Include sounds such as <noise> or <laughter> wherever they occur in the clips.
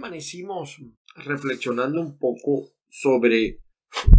amanecimos reflexionando un poco sobre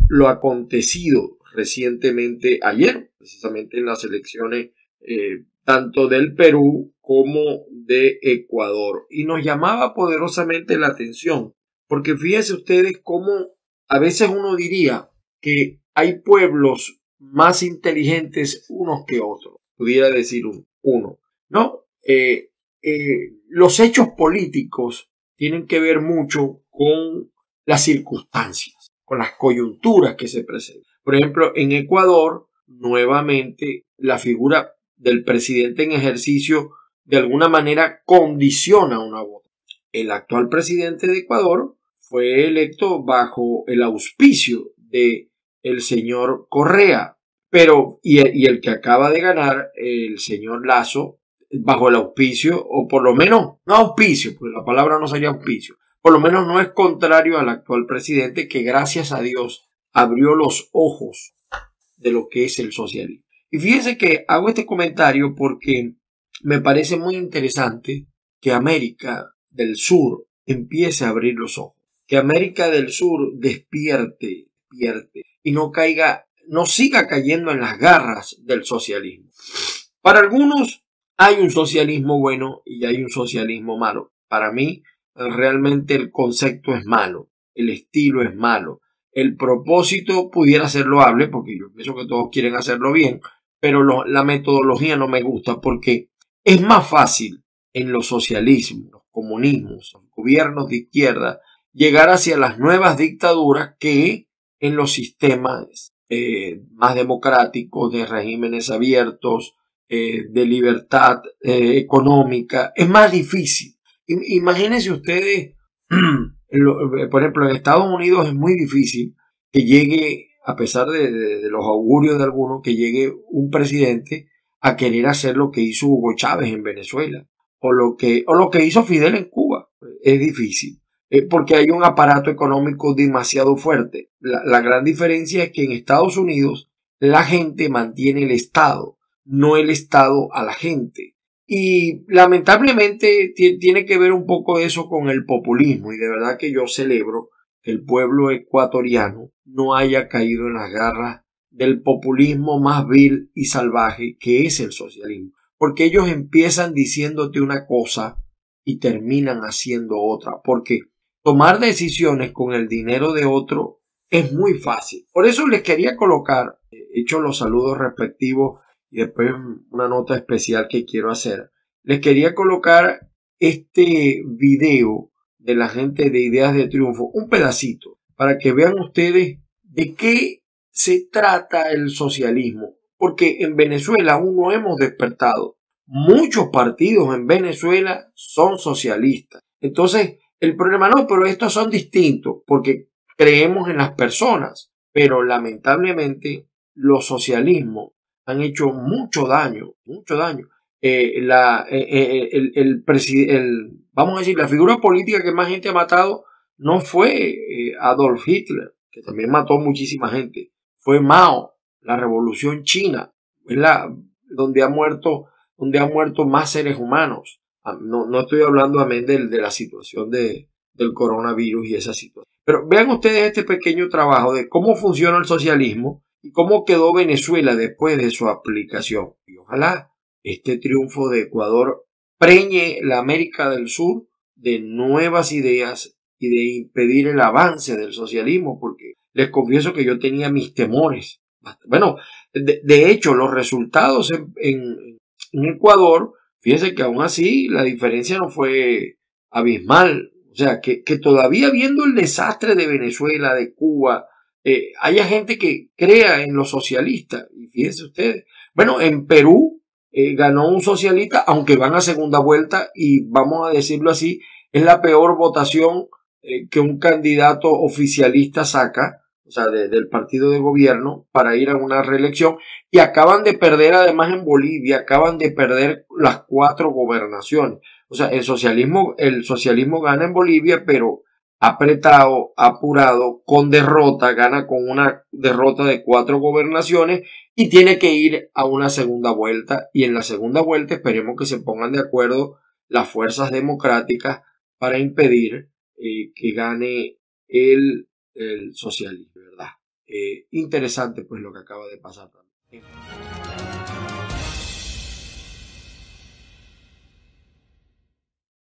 lo acontecido recientemente ayer, precisamente en las elecciones eh, tanto del Perú como de Ecuador. Y nos llamaba poderosamente la atención, porque fíjense ustedes cómo a veces uno diría que hay pueblos más inteligentes unos que otros, pudiera decir uno. No, eh, eh, los hechos políticos tienen que ver mucho con las circunstancias, con las coyunturas que se presentan. Por ejemplo, en Ecuador, nuevamente, la figura del presidente en ejercicio de alguna manera condiciona una voto. El actual presidente de Ecuador fue electo bajo el auspicio de el señor Correa, pero y, y el que acaba de ganar el señor Lazo bajo el auspicio, o por lo menos, no auspicio, porque la palabra no sería auspicio, por lo menos no es contrario al actual presidente que gracias a Dios abrió los ojos de lo que es el socialismo. Y fíjense que hago este comentario porque me parece muy interesante que América del Sur empiece a abrir los ojos, que América del Sur despierte, despierte y no caiga, no siga cayendo en las garras del socialismo. Para algunos hay un socialismo bueno y hay un socialismo malo. Para mí, realmente el concepto es malo, el estilo es malo. El propósito pudiera ser loable, porque yo pienso que todos quieren hacerlo bien, pero la metodología no me gusta porque es más fácil en los socialismos, los comunismos, los gobiernos de izquierda, llegar hacia las nuevas dictaduras que en los sistemas eh, más democráticos, de regímenes abiertos, eh, de libertad eh, económica, es más difícil. Imagínense ustedes, <clears throat> eh, por ejemplo, en Estados Unidos es muy difícil que llegue, a pesar de, los augurios de algunos, que llegue un presidente a querer hacer lo que hizo Hugo Chávez en Venezuela o lo que, o lo que hizo Fidel en Cuba. Es difícil porque hay un aparato económico demasiado fuerte. la, gran diferencia es que en Estados Unidos la gente mantiene el Estado no el Estado a la gente. Y lamentablemente tiene que ver un poco eso con el populismo y de verdad que yo celebro que el pueblo ecuatoriano no haya caído en las garras del populismo más vil y salvaje que es el socialismo. Porque ellos empiezan diciéndote una cosa y terminan haciendo otra. Porque tomar decisiones con el dinero de otro es muy fácil. Por eso les quería colocar, hecho los saludos respectivos y después una nota especial que quiero hacer. Les quería colocar este video de la gente de Ideas de Triunfo, un pedacito, para que vean ustedes de qué se trata el socialismo. Porque en Venezuela aún no hemos despertado. Muchos partidos en Venezuela son socialistas. Entonces, el problema no, pero estos son distintos porque creemos en las personas. Pero lamentablemente los socialismos han hecho mucho daño, mucho daño. Eh, la, eh, eh, el, el, el, vamos a decir, la figura política que más gente ha matado no fue Adolf Hitler, que también mató muchísima gente, fue Mao, la revolución china, ¿verdad? donde ha muerto, donde han muerto más seres humanos. Ah, no, no estoy hablando a de, de la situación de, del coronavirus y esa situación. Pero vean ustedes este pequeño trabajo de cómo funciona el socialismo y cómo quedó Venezuela después de su aplicación. Y ojalá este triunfo de Ecuador preñe la América del Sur de nuevas ideas y de impedir el avance del socialismo, porque les confieso que yo tenía mis temores. Bueno, de, hecho, los resultados en, Ecuador, fíjense que aún así la diferencia no fue abismal. O sea, que, que todavía viendo el desastre de Venezuela, de Cuba, eh, haya gente que crea en los socialistas. Y fíjense ustedes. Bueno, en Perú eh, ganó un socialista, aunque van a segunda vuelta y vamos a decirlo así, es la peor votación eh, que un candidato oficialista saca, o sea, del partido de gobierno, para ir a una reelección. Y acaban de perder, además en Bolivia, acaban de perder las cuatro gobernaciones. O sea, el socialismo, el socialismo gana en Bolivia, pero apretado, apurado, con derrota, gana con una derrota de cuatro gobernaciones y tiene que ir a una segunda vuelta. Y en la segunda vuelta esperemos que se pongan de acuerdo las fuerzas democráticas para impedir eh, que gane el, el socialismo, ¿verdad? interesante pues lo que acaba de pasar también.